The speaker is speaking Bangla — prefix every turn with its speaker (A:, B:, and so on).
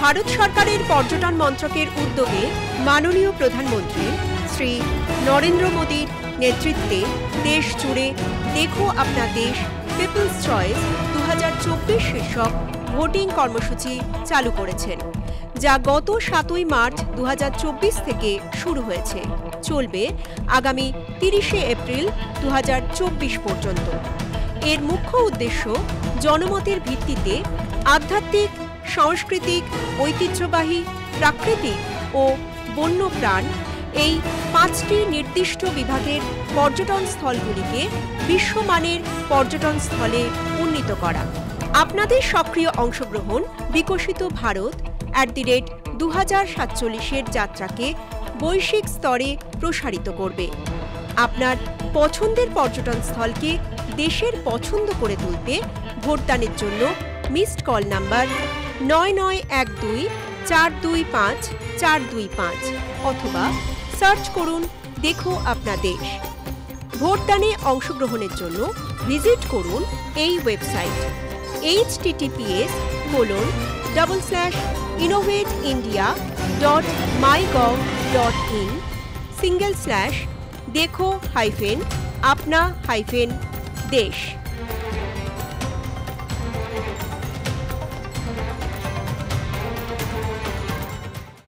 A: ভারত সরকারের পর্যটন মন্ত্রকের উদ্যোগে মাননীয় প্রধানমন্ত্রী শ্রী নরেন্দ্র মোদীর নেতৃত্বে দেশ জুড়ে দেখো আপনা দেশ পিপলস চয়েস দু শীর্ষক ভোটিং কর্মসূচি চালু করেছেন, যা গত সাতই মার্চ দু হাজার চব্বিশ থেকে শুরু হয়েছে। চলবে আগামী তিরিশে এপ্রিল দু হাজার চব্বিশ পর্যন্ত। এর মুখ্য উদ্দেশ্য জনমতের ভিত্তিতে আধ্যাত্মিক, সাংস্কৃতিক, ঐতিহ্যবাহী, প্রাকৃতিক ও বন্যপ্রাণ এই পাঁচটি নির্দিষ্ট বিভাগের পর্যটন স্থলগুলিকে বিশ্বমানের পর্যটন স্থলে উন্নীত করা। আপনাদের সক্রিয় অংশগ্রহণ বিকশিত ভারত অ্যাট দি রেট দু সাতচল্লিশের যাত্রাকে বৈশ্বিক স্তরে প্রসারিত করবে। আপনার পছন্দের পর্যটন স্থলকে দেশের পছন্দ করে তুলতে ভোটদানের জন্য মিসড কল নাম্বার নয় নয় এক দুই চার দুই পাঁচ চার দুই পাঁচ অথবা সার্চ করুন দেখো আপনা দেশ। ভোটদানে অংশগ্রহণের জন্য ভিজিট করুন এই website H TTPS colon double slash innovate India dot my gov dot in single slash Dekho hyphen Apna hyphen Desh.